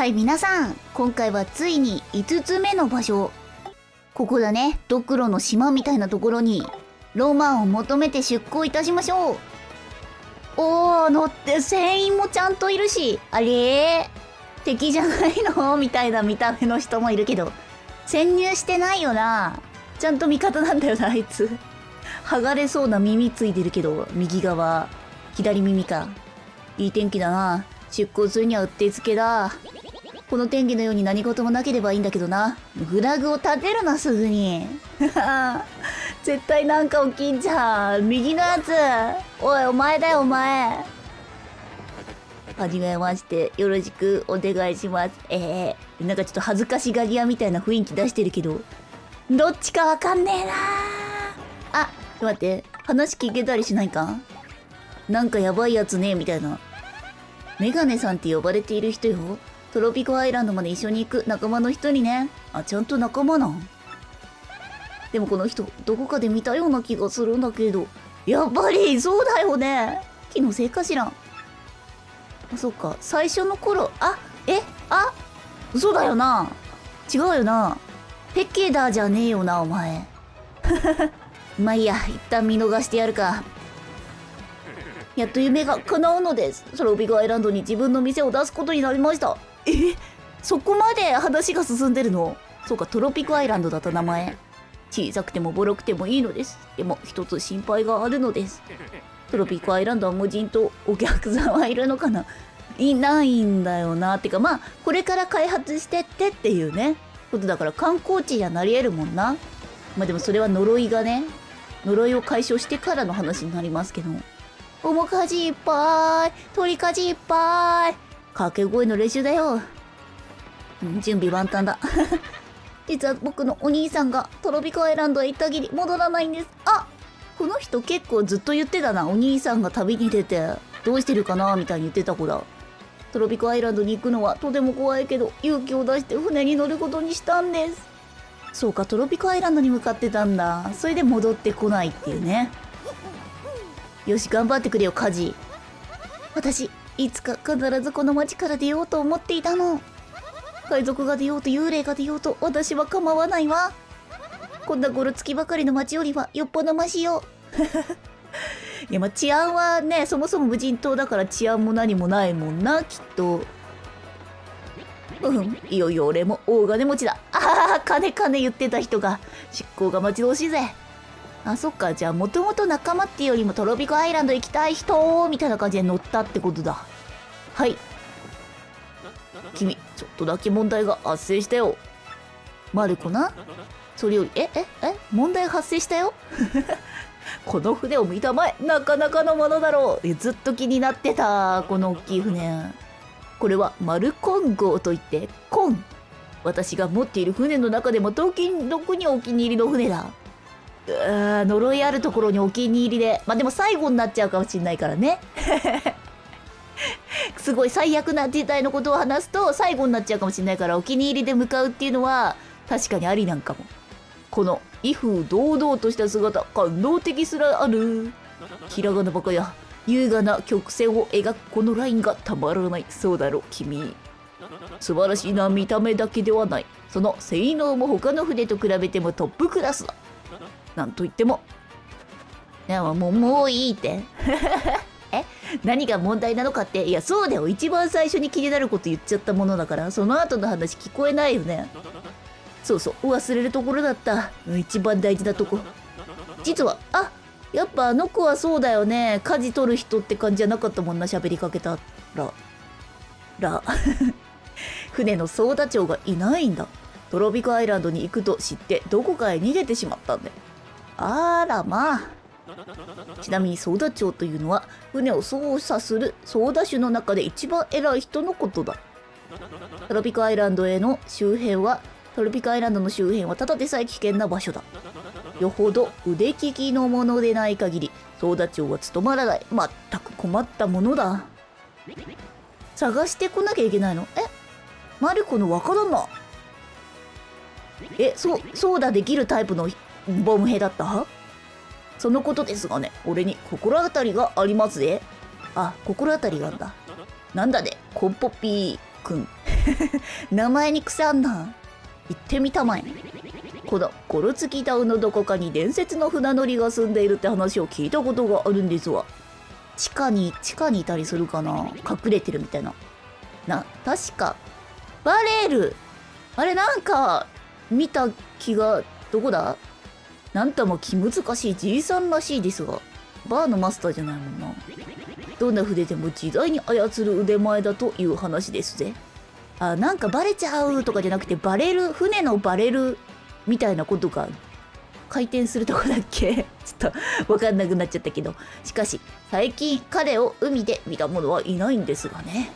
はい、皆さん、今回はついに5つ目の場所。ここだね、ドクロの島みたいなところに、ロマンを求めて出港いたしましょう。おー、乗って船員もちゃんといるし、あれ敵じゃないの？みたいな見た目の人もいるけど、潜入してないよな。ちゃんと味方なんだよな、あいつ。剥がれそうな耳ついてるけど、右側、左耳か。いい天気だな。出港するにはうってつけだ。この天気のように何事もなければいいんだけどな。フラグを立てるな、すぐに。絶対なんか起きんじゃん。右のやつ。おい、お前だよ、お前。はじめまして、よろしくお願いします。えー、なんかちょっと恥ずかしがり屋みたいな雰囲気出してるけど、どっちかわかんねえなあ、待って、話聞けたりしないか？なんかやばいやつね、みたいな。メガネさんって呼ばれている人よ。トロピコアイランドまで一緒に行く仲間の人にね。あ、ちゃんと仲間なん？でもこの人、どこかで見たような気がするんだけど。やっぱり、そうだよね。気のせいかしら？あ、そっか。最初の頃、あ、え、あ、嘘だよな。違うよな。ペッケーダーじゃねえよな、お前。まあいいや、一旦見逃してやるか。やっと夢が叶うのです。トロピコアイランドに自分の店を出すことになりました。えそこまで話が進んでるの？そうか、トロピコアイランドだった名前。小さくてもボロくてもいいのです。でも一つ心配があるのです。トロピコアイランドは無人島、お客さんはいるのかな？いないんだよなっ。てかまあ、これから開発してってっていうね、ことだから観光地にはなり得るもんな。まあでもそれは呪いがね、呪いを解消してからの話になりますけど。面かじいっぱい鳥かじいっぱい掛け声の練習だよ。準備万端だ。実は僕のお兄さんがトロピコアイランドへ行ったきり戻らないんです。あこの人結構ずっと言ってたな。お兄さんが旅に出てどうしてるかなみたいに言ってた子だ。トロピコアイランドに行くのはとても怖いけど勇気を出して船に乗ることにしたんです。そうか、トロピコアイランドに向かってたんだ。それで戻ってこないっていうね。よし、頑張ってくれよ、カジ。私、いつか必ずこの町から出ようと思っていたの。海賊が出ようと幽霊が出ようと私は構わないわ。こんなゴロつきばかりの町よりはよっぽどマシよ。いや、まあ、治安はね、そもそも無人島だから治安も何もないもんな、きっと。うん、いよいよ俺も大金持ちだ。ああ、金金言ってた人が、執行が待ち遠しいぜ。あ、そっか。じゃあ、もともと仲間っていうよりもトロピコアイランド行きたい人みたいな感じで乗ったってことだ。はい。君、ちょっとだけ問題が発生したよ。マルコな？それより、え、え、え、問題発生したよ？この船を見たまえ。なかなかのものだろう。ずっと気になってた。この大きい船。これはマルコン号といって、コン。私が持っている船の中でも特に特にお気に入りの船だ。呪いあるところにお気に入りで。まあでも最後になっちゃうかもしんないからね。すごい最悪な事態のことを話すと最後になっちゃうかもしんないからお気に入りで向かうっていうのは確かにありなんかも。この威風堂々とした姿、感動的すらある。ひらがなばかや、優雅な曲線を描くこのラインがたまらない。そうだろ、君。素晴らしいな見た目だけではない。その性能も他の船と比べてもトップクラスだ。なんといっても。いや、もう、もういいって。え？何が問題なのかって、いや、そうだよ。一番最初に気になること言っちゃったものだから、その後の話聞こえないよね。そうそう、忘れるところだった。一番大事なとこ。実は、あやっぱあの子はそうだよね。舵取る人って感じじゃなかったもんな、喋りかけたら。ら。船の総田長がいないんだ。トロピコアイランドに行くと知ってどこかへ逃げてしまったんだよ。あらまあ。ちなみにソーダ長というのは船を操作するソーダ種の中で一番偉い人のことだ。トロピコアイランドへの周辺は、トロピコアイランドの周辺はただでさえ危険な場所だ。よほど腕利きのものでない限り、ソーダ長は務まらない。まったく困ったものだ。探してこなきゃいけないの？え？マルコの若旦那え、そう、そうだできるタイプのボム兵だった？そのことですがね、俺に心当たりがありますぜ。あ、心当たりがあんだ。なんだね、コンポピーくん。名前に腐んな。行ってみたまえ。このゴルツキダウのどこかに伝説の船乗りが住んでいるって話を聞いたことがあるんですわ。地下に地下にいたりするかな？隠れてるみたいな。な確かバレール。あれなんか見た気がどこだ？なんとも気難しいじいさんらしいですがバーのマスターじゃないもんな。どんな筆でも自在に操る腕前だという話ですぜ。あなんかバレちゃうとかじゃなくてバレる船のバレるみたいなことが回転するとこだっけ？ちょっとわかんなくなっちゃったけど。しかし最近彼を海で見た者はいないんですがね。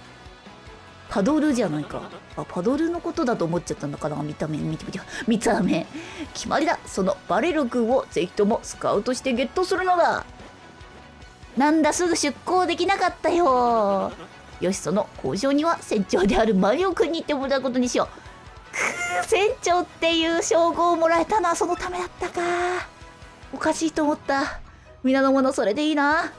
パドルじゃないか。あパドルのことだと思っちゃったんだから見た目見てみて見た目。決まりだ。そのバレル君をぜひともスカウトしてゲットするのだ。なんだすぐ出航できなかったよ。よしその交渉には船長であるマリオ君に行ってもらうことにしよう。く船長っていう称号をもらえたのはそのためだったか。おかしいと思った。皆の者それでいいな。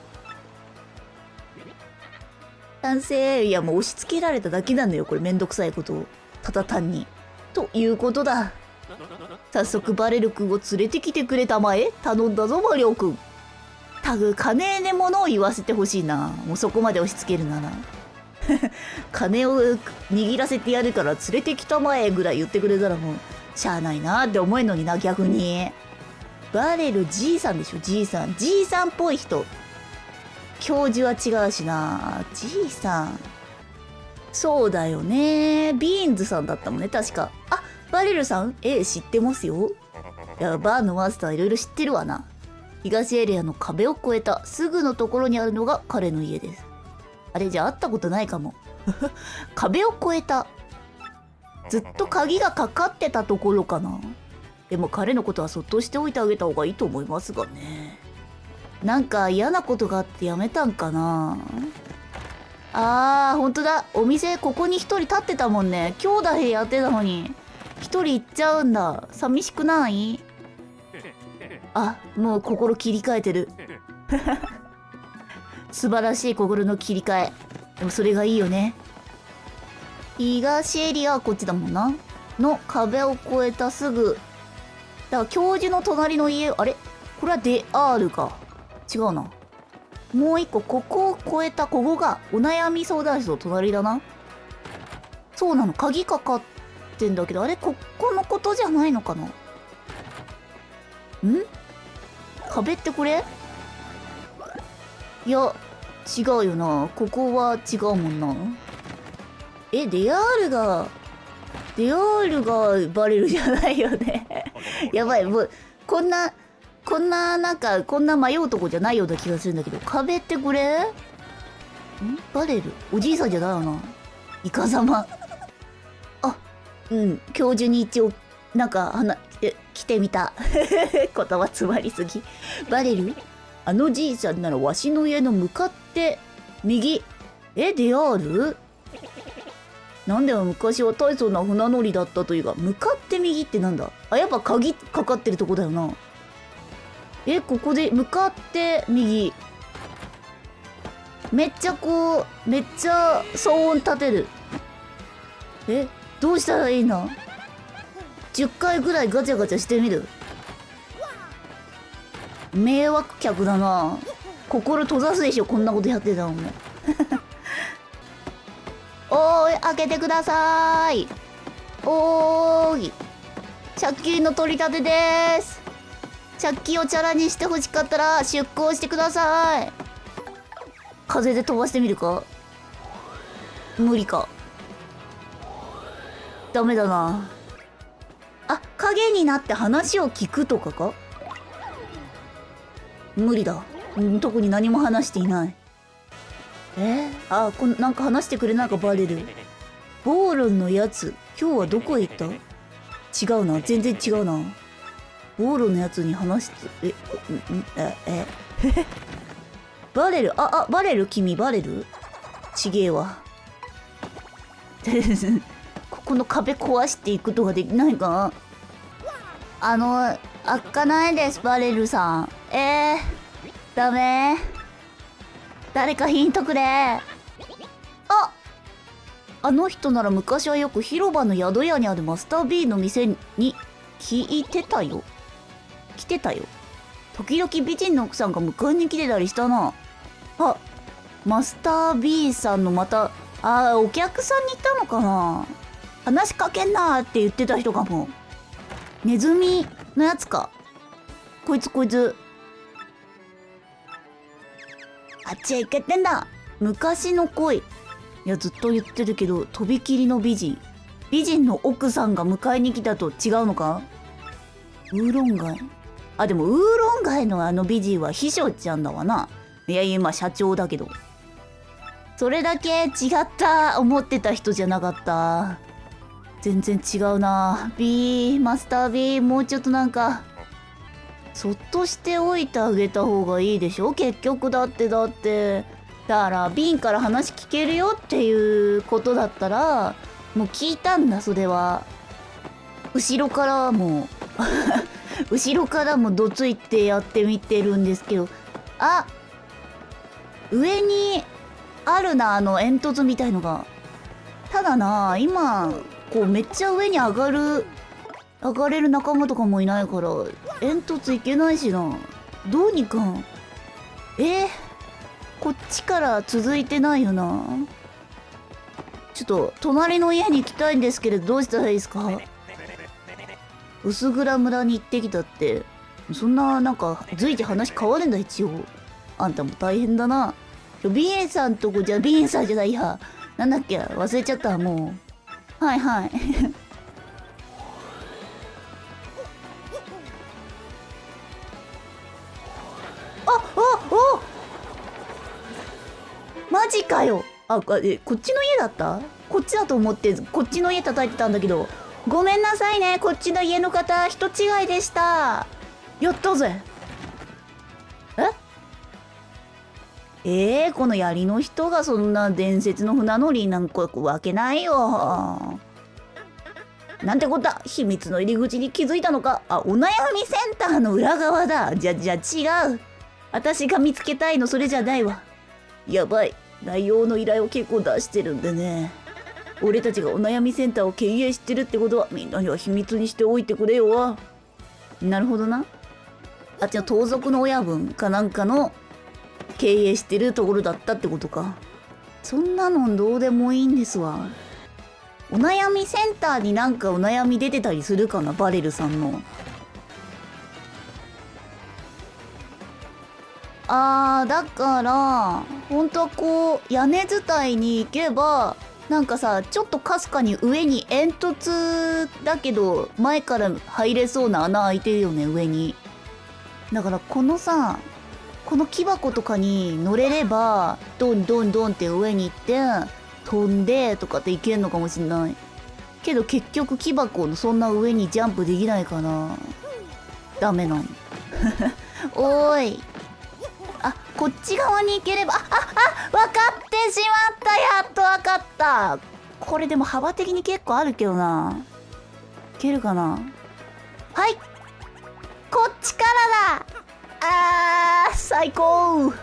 男性いやもう押し付けられただけなのよこれめんどくさいことをただ単に。ということだ。早速バレル君を連れてきてくれたまえ。頼んだぞマリオ君。タグ金でものを言わせてほしいな。もうそこまで押し付けるなら。金を握らせてやるから連れてきたまえぐらい言ってくれたらもうしゃあないなって思えんのにな逆に。バレルじいさんでしょじいさん。じいさんっぽい人。教授は違うしな。じいさん。そうだよね。ビーンズさんだったもんね。確か。あバレルさん？ええ知ってますよ。いやバーのマスターいろいろ知ってるわな。東エリアの壁を越えたすぐのところにあるのが彼の家です。あれじゃあ会ったことないかも。壁を越えた。ずっと鍵がかかってたところかな。でも彼のことはそっとしておいてあげた方がいいと思いますがね。なんか嫌なことがあってやめたんかな？あーほんとだ。お店ここに一人立ってたもんね。兄弟やってたのに。一人行っちゃうんだ。寂しくない？あもう心切り替えてる。素晴らしい心の切り替え。でもそれがいいよね。東エリアはこっちだもんな。の壁を越えたすぐ。だから教授の隣の家あれ？これはデアールか。違うな。もう一個ここを越えたここがお悩み相談室の隣だな。そうなの。鍵かかってんだけどあれここのことじゃないのかな。ん？壁ってこれ？いや違うよな。ここは違うもんな。えデアールがデアールがバレるじゃないよね。やばい。もうこんなこんななんかこんな迷うとこじゃないような気がするんだけど壁ってこれ？ん？バレる？おじいさんじゃないよなイカ様。あうん。教授に一応なんか話来てみた。言葉詰まりすぎ。バレる？あのじいさんならわしの家の向かって右。えである？なんでも昔は大層な船乗りだったというが向かって右ってなんだ？あやっぱ鍵かかってるとこだよな。えここで向かって右。めっちゃこうめっちゃ騒音立てる。えどうしたらいいの？10回ぐらいガチャガチャしてみる。迷惑客だな。心閉ざすでしょこんなことやってたのも。おーい開けてください。おーい借金の取り立てです。借金をチャラにしてほしかったら出航してください。風で飛ばしてみるか？無理か。ダメだな。あ影になって話を聞くとかか？無理だ、うん、特に何も話していない。え？ー、あこなんか話してくれなんかバレる。ボーロンのやつ今日はどこへ行った？違うな。全然違うな。ボーロのやつに話してえええバレルああバレル君バレルちげえわここの壁壊していくとができないかあの開かないですバレルさんえー、ダメ誰かヒントくれああの人なら昔はよく広場の宿屋にあるマスター B の店に聞いてたよ来てたよ。時々美人の奥さんが迎えに来てたりしたな。あマスター B さんのまたあお客さんにいたのかな。話しかけんなって言ってた人かも。ネズミのやつか。こいつこいつ。あっちへ行けてんだ。昔の恋。いやずっと言ってるけどとびきりの美人。美人の奥さんが迎えに来たと違うのか？ウーロン街あでもウーロン街のあの美人は秘書ちゃんだわな。いや今社長だけど。それだけ違った思ってた人じゃなかった。全然違うな。B マスター B もうちょっとなんかそっとしておいてあげた方がいいでしょ？結局だってだって。だから瓶から話聞けるよっていうことだったらもう聞いたんだそれは。後ろからもう。後ろからもどついてやってみてるんですけどあ上にあるなあの煙突みたいのが。ただな今こうめっちゃ上に上がる上がれる仲間とかもいないから煙突いけないしな。どうにか。えー、こっちから続いてないよな。ちょっと隣の家に行きたいんですけれどどうしたらいいですか？薄暗村に行ってきたって。そんななんか随時話変わるんだ一応。あんたも大変だな。ビエンさんとこじゃビエンさんじゃないや。なんだっけ忘れちゃったもう。はいはい。ああおマジかよ。あえこっちの家だった？こっちだと思ってこっちの家叩いてたんだけど。ごめんなさいね。こっちの家の方人違いでした。やったぜ。え？えー、この槍の人がそんな伝説の船乗りなんかわけないよ。なんてこった？秘密の入り口に気づいたのか？あお悩みセンターの裏側だ。じゃじゃ違う。私が見つけたいのそれじゃないわ。やばい。内容の依頼を結構出してるんでね俺たちがお悩みセンターを経営してるってことはみんなには秘密にしておいてくれよ。なるほどな。あっちの盗賊の親分かなんかの経営してるところだったってことか。そんなのどうでもいいんですわ。お悩みセンターになんかお悩み出てたりするかなバレルさんの。あーだから本当はこう屋根伝いに行けばなんかさちょっとかすかに上に煙突だけど前から入れそうな穴開いてるよね上に。だからこのさこの木箱とかに乗れればドンドンドンって上に行って飛んでとかっていけんのかもしんない。けど結局木箱のそんな上にジャンプできないかなダメなの おーい。あこっち側に行ければあああ分かった！てしまった。やっと分かった。これでも幅的に結構あるけどな。いけるかな。はい。こっちからだ。あー最高。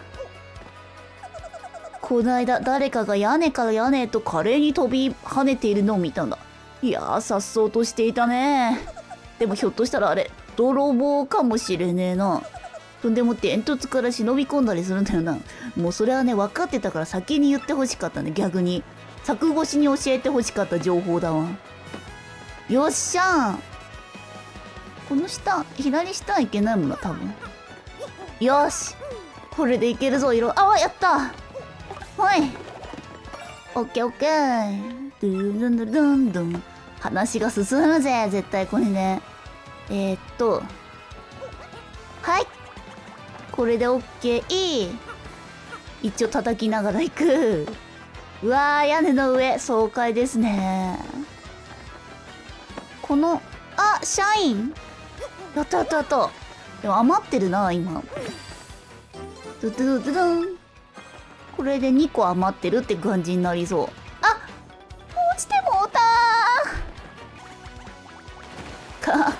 こないだ誰かが屋根から屋根へと華麗に飛び跳ねているのを見たんだ。いやーさっそうとしていたね。でもひょっとしたらあれ泥棒かもしれねえな。そんでもって煙突から忍び込んだりするんだよな。もうそれはね分かってたから先に言ってほしかったね。逆に。柵越しに教えてほしかった情報だわ。よっしゃこの下左下はいけないもんな多分。よし。これでいけるぞ色。あわやった。はい。オッケーオッケー。ドゥルンドゥルンドゥン。話が進むぜ絶対これねえー、っと。はい。これでオッケー。一応叩きながら行く。うわー屋根の上爽快ですね。このあ社員やったやったやった。でも余ってるな今。ドゥドゥドゥドン。これで2個余ってるって感じになりそう。あ落ちてもうたか。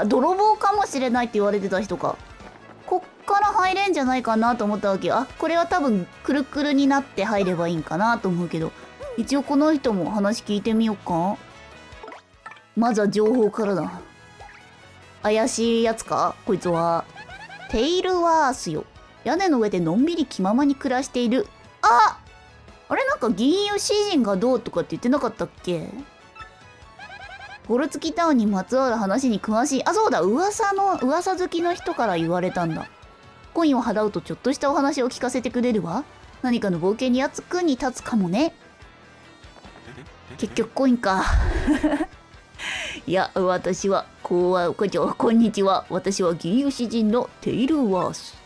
あ泥棒かもしれないって言われてた人か。こっから入れんじゃないかなと思ったわけあこれは多分くるくるになって入ればいいんかなと思うけど。一応この人も話聞いてみようか。まずは情報からだ。怪しいやつか？こいつは。テイルワースよ。屋根の上でのんびり気ままに暮らしている。ああれ？なんか銀融詩人がどうとかって言ってなかったっけ？ゴルツキタウンにまつわる話に詳しい。あ、そうだ、噂の、噂好きの人から言われたんだ。コインを払うとちょっとしたお話を聞かせてくれるわ。何かの冒険にやつくに立つかもね。結局コインか。いや、私は、こうは、こちこんにちは。私はギリウシ人のテイルワース。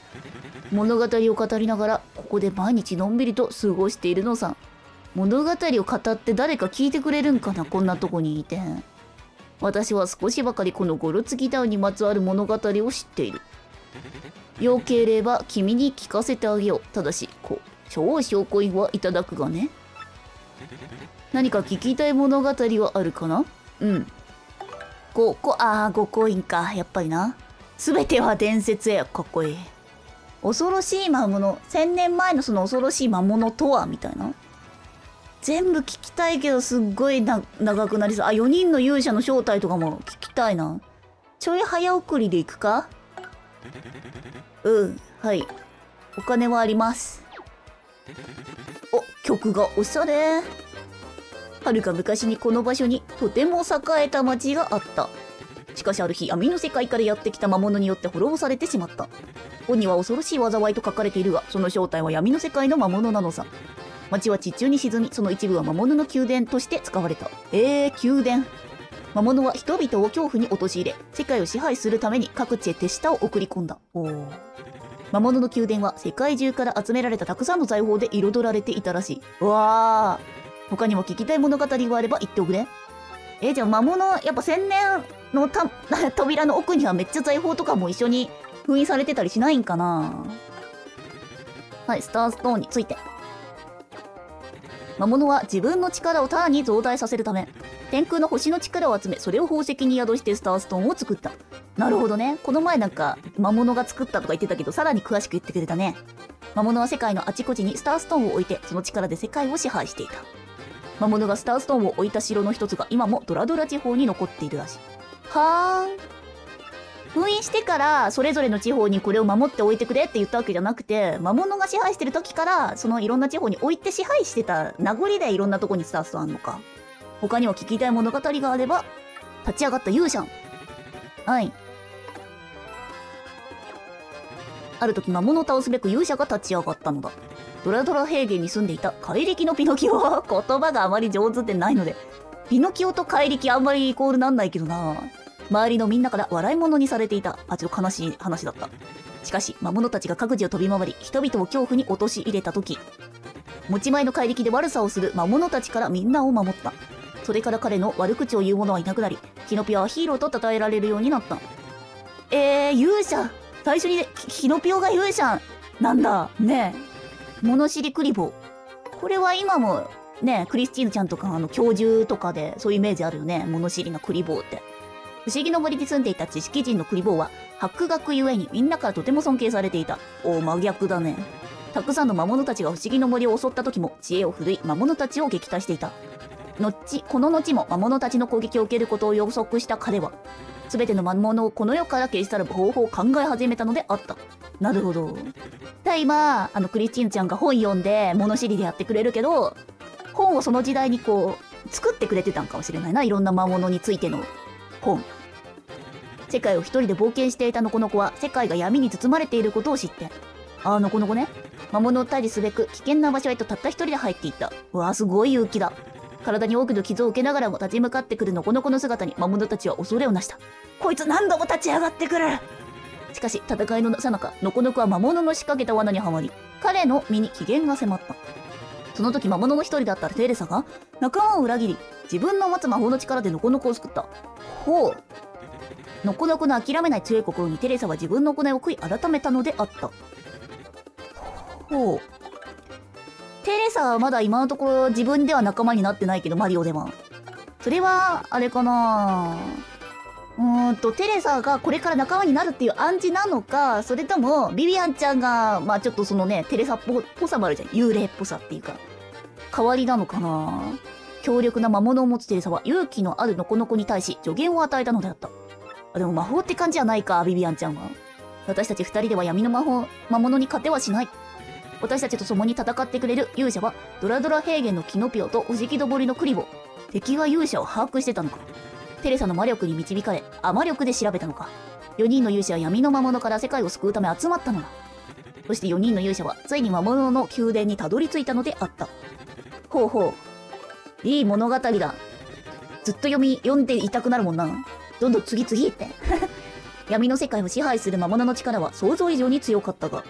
物語を語りながら、ここで毎日のんびりと過ごしているのさ。物語を語って誰か聞いてくれるんかなこんなとこにいて。私は少しばかりこのゴルツギタウンにまつわる物語を知っている。よければ君に聞かせてあげよう。ただし、こう、超証拠印はいただくがね。何か聞きたい物語はあるかな？うん。5個、ああ、5コインか。やっぱりな。すべては伝説や。かっこいい。恐ろしい魔物。千年前のその恐ろしい魔物とは？みたいな。全部聞きたいけどすっごいな長くなりそう。あ、4人の勇者の正体とかも聞きたいな。ちょい早送りでいくか？うん、はい。お金はあります。お、曲がおしゃれ。はるか昔にこの場所にとても栄えた町があった。しかしある日、闇の世界からやってきた魔物によって滅ぼされてしまった。本には恐ろしい災いと書かれているが、その正体は闇の世界の魔物なのさ。町は地中に沈み、その一部は魔物の宮殿として使われた。えー、宮殿。魔物は人々を恐怖に陥れ、世界を支配するために各地へ手下を送り込んだ。おー。魔物の宮殿は世界中から集められたたくさんの財宝で彩られていたらしい。うわー。他にも聞きたい物語があれば言っておくれ。えー、じゃあ魔物、やっぱ千年のた 扉の奥にはめっちゃ財宝とかも一緒に封印されてたりしないんかなはい、スターストーンについて。魔物は自分の力をさらに増大させるため、天空の星の力を集め、それを宝石に宿してスターストーンを作った。なるほどね。この前なんか、魔物が作ったとか言ってたけど、さらに詳しく言ってくれたね。魔物は世界のあちこちにスターストーンを置いて、その力で世界を支配していた。魔物がスターストーンを置いた城の一つが今もドラドラ地方に残っているらしい。はーん。封印してからそれぞれの地方にこれを守っておいてくれって言ったわけじゃなくて魔物が支配してる時からそのいろんな地方に置いて支配してた名残でいろんなとこにスタートあんのか。他にも聞きたい物語があれば立ち上がった勇者。はい。ある時魔物を倒すべく勇者が立ち上がったのだ。ドラドラ平原に住んでいた怪力のピノキオは 言葉があまり上手でないのでピノキオと怪力あんまりイコールなんないけどな。周りのみんなから笑い物にされていた。あ、ちょっと悲しい話だった。しかし、魔物たちが各自を飛び回り、人々を恐怖に陥れた時、持ち前の怪力で悪さをする魔物たちからみんなを守った。それから彼の悪口を言う者はいなくなり、キノピオはヒーローと称えられるようになった。えー、勇者最初にキノピオが勇者なんだねえ。物知りクリボー。これは今もね、クリスチーヌちゃんとかあの教授とかでそういうイメージあるよね。物知りなクリボーって。不思議の森に住んでいた知識人のクリボーは、博学ゆえにみんなからとても尊敬されていた。おお真逆だね。たくさんの魔物たちが不思議の森を襲った時も知恵を振るい魔物たちを撃退していた。後、この後も魔物たちの攻撃を受けることを予測した彼は、すべての魔物をこの世から消し去る方法を考え始めたのであった。なるほど。ただ今、あのクリスチンちゃんが本読んで物知りでやってくれるけど、本をその時代にこう、作ってくれてたんかもしれないな。いろんな魔物についての本世界を一人で冒険していたノコノコは世界が闇に包まれていることを知ってああノコノコね魔物を退治すべく危険な場所へとたった一人で入っていった。うわあすごい勇気だ。体に多くの傷を受けながらも立ち向かってくるノコノコの姿に魔物たちは恐れをなした。こいつ何度も立ち上がってくる。しかし戦いのさなかノコノコは魔物の仕掛けた罠にはまり彼の身に危険が迫った。その時魔物の一人だったテレサが仲間を裏切り自分の持つ魔法の力でノコノコを救った。ほう。のこのこの諦めない強い心にテレサは自分の行いを悔い改めたのであった。ほう。テレサはまだ今のところ自分では仲間になってないけどマリオでは。それはあれかな。うーんとテレサがこれから仲間になるっていう暗示なのかそれともビビアンちゃんがまあちょっとそのねテレサっぽぽさもあるじゃん。幽霊っぽさっていうか。代わりなのかな。強力な魔物を持つテレサは勇気のあるノコノコに対し助言を与えたのであった。あでも魔法って感じじゃないかビビアンちゃんは。私たち二人では闇の魔法魔物に勝てはしない。私たちと共に戦ってくれる勇者はドラドラ平原のキノピオと不思議どぼりのクリボ。敵は勇者を把握してたのか。テレサの魔力に導かれあ魔力で調べたのか。4人の勇者は闇の魔物から世界を救うため集まったのだ。そして4人の勇者はついに魔物の宮殿にたどり着いたのであった。ほうほう。いい物語だ。ずっと読み読んでいたくなるもんな。どんどん次々って。闇の世界を支配する魔物の力は想像以上に強かったが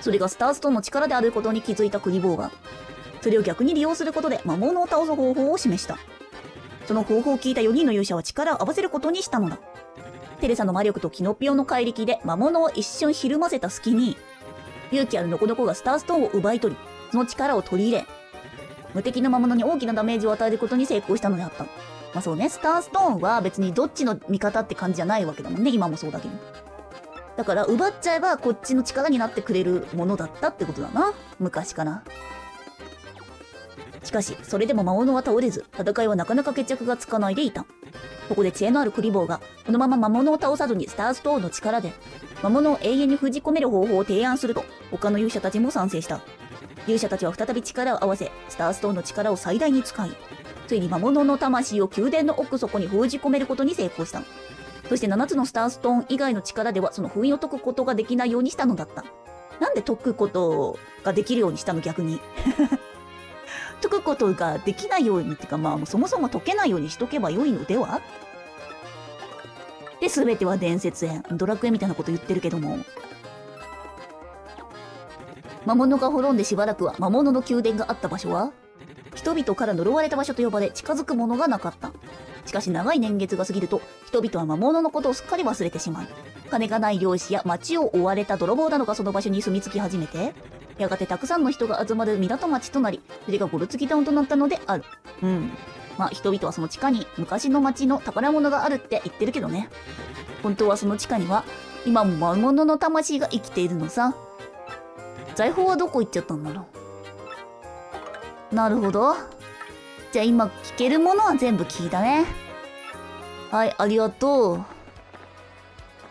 それがスターストーンの力であることに気づいたクリボーがそれを逆に利用することで魔物を倒す方法を示した。その方法を聞いた4人の勇者は力を合わせることにしたのだ。テレサの魔力とキノピオの怪力で魔物を一瞬ひるませた隙に勇気あるノコノコがスターストーンを奪い取りその力を取り入れ無敵の魔物に大きなダメージを与えることに成功したのであったまあそうね。スターストーンは別にどっちの味方って感じじゃないわけだもんね。今もそうだけど。だから奪っちゃえばこっちの力になってくれるものだったってことだな。昔から。しかしそれでも魔物は倒れず戦いはなかなか決着がつかないでいた。ここで知恵のあるクリボーがこのまま魔物を倒さずにスターストーンの力で魔物を永遠に封じ込める方法を提案すると他の勇者たちも賛成した。勇者たちは再び力を合わせスターストーンの力を最大に使いついに魔物の魂を宮殿の奥底に封じ込めることに成功したそして7つのスターストーン以外の力ではその封印を解くことができないようにしたのだった。なんで解くことができるようにしたの逆に？解くことができないようにっていうかまあそもそも解けないようにしとけばよいのでは？で全ては伝説編。ドラクエみたいなこと言ってるけども。魔物が滅んでしばらくは魔物の宮殿があった場所は？人々から呪われた場所と呼ばれ近づくものがなかった。しかし長い年月が過ぎると人々は魔物のことをすっかり忘れてしまい金がない漁師や町を追われた泥棒などがその場所に住み着き始めてやがてたくさんの人が集まる港町となりそれがゴルツギタウンとなったのである。うん。まあ人々はその地下に昔の町の宝物があるって言ってるけどね。本当はその地下には今も魔物の魂が生きているのさ。財宝はどこ行っちゃったんだろう。なるほど。じゃあ今聞けるものは全部聞いたね。はいありがとう。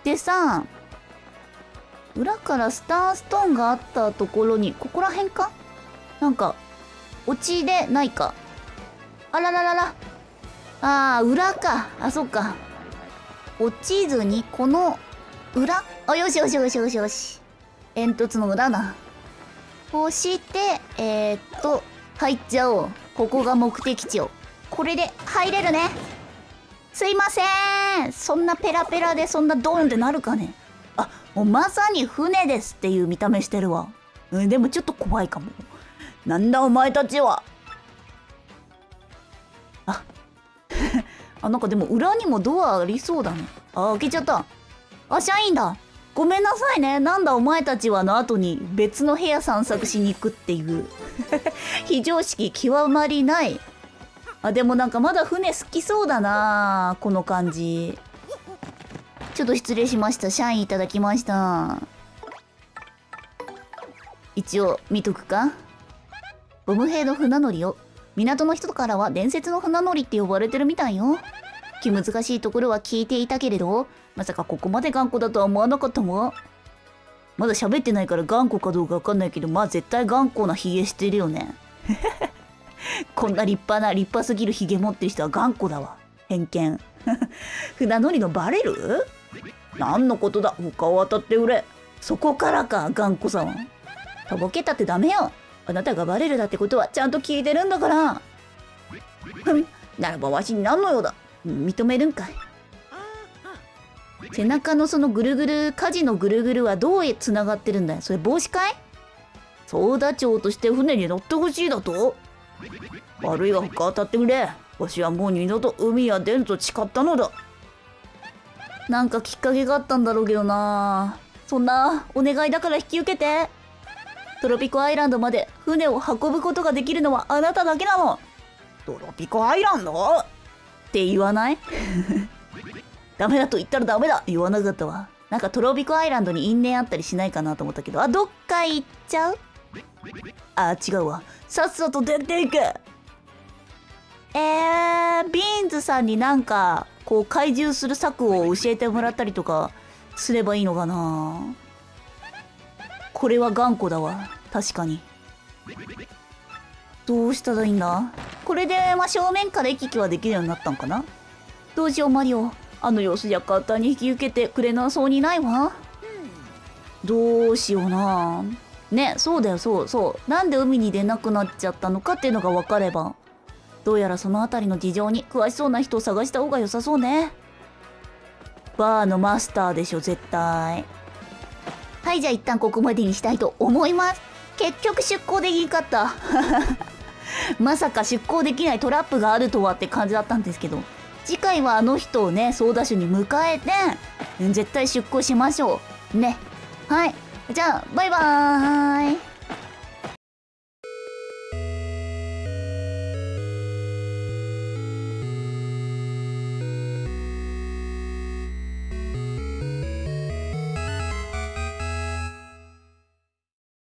でさ裏からスターストーンがあったところにここら辺か？なんか落ちでないか？あらららら。あー裏か。あそっか。落ちずにこの裏？あよしよしよしよしよし。煙突の裏な。こうしてえー、っと入っちゃおう。ここが目的地を。これで入れるね。すいません。そんなペラペラでそんなドーンってなるかね。あもうまさに船ですっていう見た目してるわ、うん、でもちょっと怖いかも。なんだお前たちは。あ あなんかでも裏にもドアありそうだね。あ開けちゃった。あ社員だ。ごめんなさいね。なんだお前たちはの後に別の部屋散策しに行くっていう。非常識極まりない。あでもなんかまだ船好きそうだなこの感じ。ちょっと失礼しました。社員いただきました。一応見とくか。ボム兵の船乗りよ。港の人からは伝説の船乗りって呼ばれてるみたいよ。気難しいところは聞いていたけれどまさかここまで頑固だとは思わなかったわまだ喋ってないから頑固かどうかわかんないけどまあ絶対頑固なヒゲしてるよね。こんな立派な立派すぎるヒゲ持ってる人は頑固だわ。偏見。船乗りのバレる？何のことだ？他を当たって売れ。そこからか頑固さは。とぼけたってダメよ。あなたがバレるだってことはちゃんと聞いてるんだから。ならばわしに何の用だ？認めるんかい。背中のそのぐるぐる火事のぐるぐるはどうつながってるんだよそれ帽子かい？総ダ長として船に乗ってほしいだと？悪いが他当たってくれ。わしはもう二度と海や出ると誓ったのだ。なんかきっかけがあったんだろうけどな。そんなお願いだから引き受けて。トロピコアイランドまで船を運ぶことができるのはあなただけなのトロピコアイランド？って言わない？ダメだと言ったらダメだ言わなかったわ。なんかトロピコアイランドに因縁あったりしないかなと思ったけど、あ、どっか行っちゃう？あ、違うわ。さっさと出ていけえー、ビーンズさんになんか、こう怪獣する策を教えてもらったりとかすればいいのかな？これは頑固だわ。確かに。どうしたらいいんだ？これで、ま、正面から行き来はできるようになったんかな？どうしよう、マリオ。あの様子じゃ簡単に引き受けてくれなそうにないわ。どうしような。ね、そうだよ、そうそう。なんで海に出なくなっちゃったのかっていうのが分かれば。どうやらその辺りの事情に詳しそうな人を探した方が良さそうね。バーのマスターでしょ、絶対。はい、じゃあ一旦ここまでにしたいと思います。結局出港できんかった。まさか出航できないトラップがあるとはって感じだったんですけど。次回はあの人をね、ソーダ州に迎えて、絶対出航しましょう。ね。はい。じゃあ、バイバーイ。